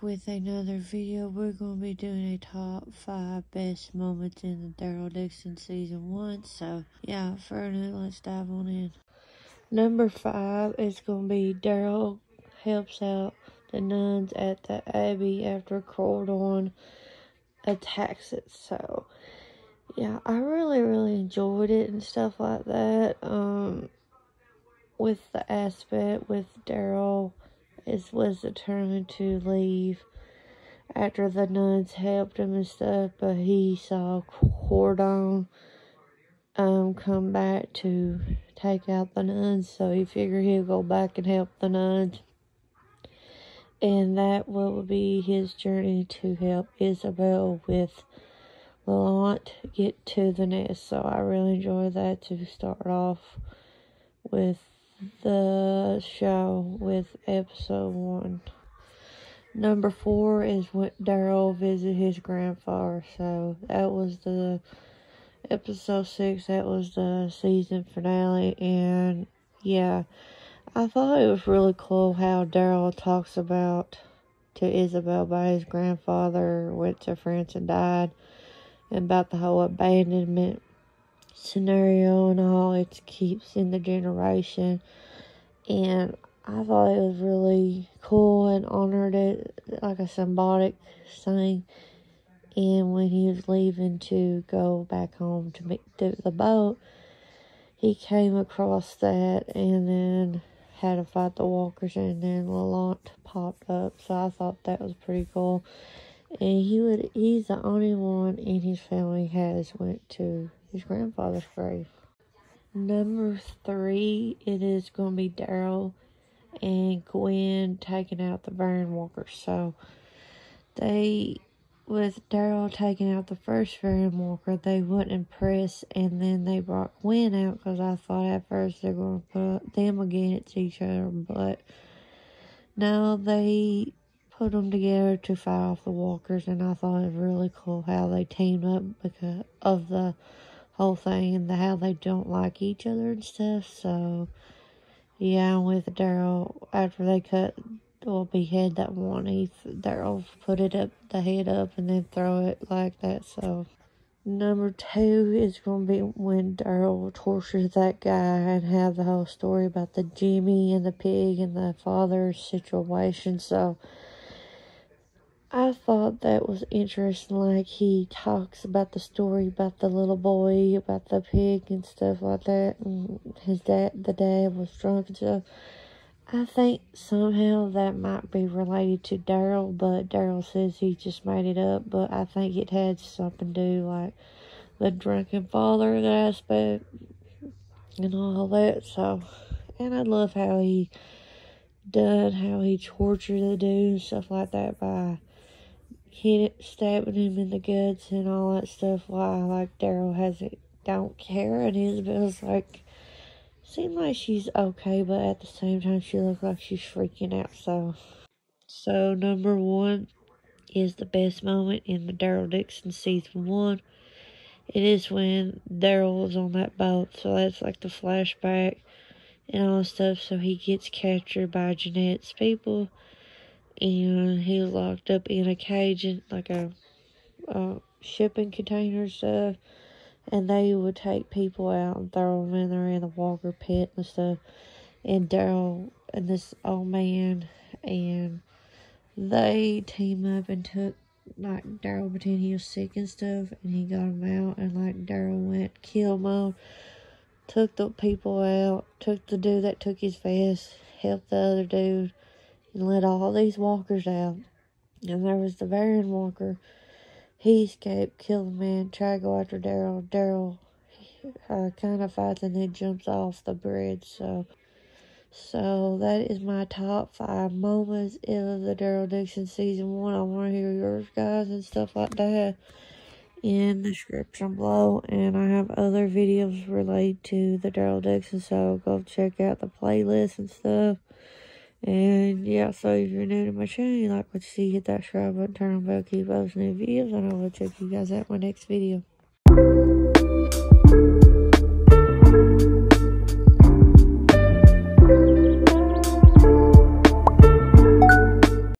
with another video. We're going to be doing a top 5 best moments in the Daryl Dixon season 1. So yeah, for now, let's dive on in. Number 5 is going to be Daryl helps out the nuns at the Abbey after Codron attacks it. So yeah, I really, really enjoyed it and stuff like that. Um, with the aspect with Daryl is was determined to leave after the nuns helped him and stuff, but he saw Codron um come back to take out the nuns, so he figured he'd go back and help the nuns. And that will be his journey to help Isabel with Laurent get to the nest. So I really enjoy that to start off with the show with episode one. Number four is when Daryl visited his grandfather. So that was the episode six. That was the season finale, and yeah, I thought it was really cool how Daryl talks about to Isabel about his grandfather went to France and died, and about the whole abandonment scenario and all it keeps in the generation. And I thought it was really cool and honored it like a symbolic thing. And when he was leaving to go back home to make the boat, he came across that and then had to fight the walkers and then Laurent popped up. So I thought that was pretty cool. And he would he's the only one in his family has went to his grandfather's grave. Number three, it is going to be Daryl and Quinn taking out the Vern Walker. So they, with Daryl taking out the first Vern Walker, they wouldn't impress, and then they brought Quinn out because I thought at first they're going to put them against each other, but now they put them together to fight off the Walkers, and I thought it was really cool how they teamed up because of the whole thing and the, how they don't like each other and stuff. So, yeah, I'm with Daryl after they cut or behead that one. He Daryl put it up the head up and then throw it like that. So, number two is going to be when Daryl tortures that guy and have the whole story about the Jimmy and the pig and the father situation. So, I thought that was interesting. Like he talks about the story about the little boy, about the pig and stuff like that, and his dad, the dad was drunk and stuff. I think somehow that might be related to Daryl, but Daryl says he just made it up. But I think it had something to do like the drunken father aspect and all that. So, and I love how he done how he tortured the dude and stuff like that by hit stabbing him in the guts and all that stuff. Why, like Daryl has it, don't care, and Isabel's like, seems like she's okay, but at the same time, she looks like she's freaking out. So, so number one is the best moment in the Daryl Dixon season one. It is when Daryl was on that boat, so that's like the flashback and all stuff. So he gets captured by Genet's people and he was locked up in a cage in like a, a shipping container stuff. And they would take people out and throw them in there in the walker pit and stuff. And daryl and this old man and they team up and took like daryl pretend he was sick and stuff and he got him out. And like daryl went kill mode took the people out took the dude that took his vest helped the other dude and let all these walkers out. And there was the Vern Walker. He escaped, killed a man, tried to go after Daryl. Daryl uh, kind of fights and then jumps off the bridge. So, so that is my top five moments of the Daryl Dixon season one. I want to hear yours, guys, and stuff like that in the description below. And I have other videos related to the Daryl Dixon, so go check out the playlist and stuff. And yeah, so if you're new to my channel, you like what you see, hit that subscribe button, turn on bell, keep posting new videos, and I will check you guys out my next video.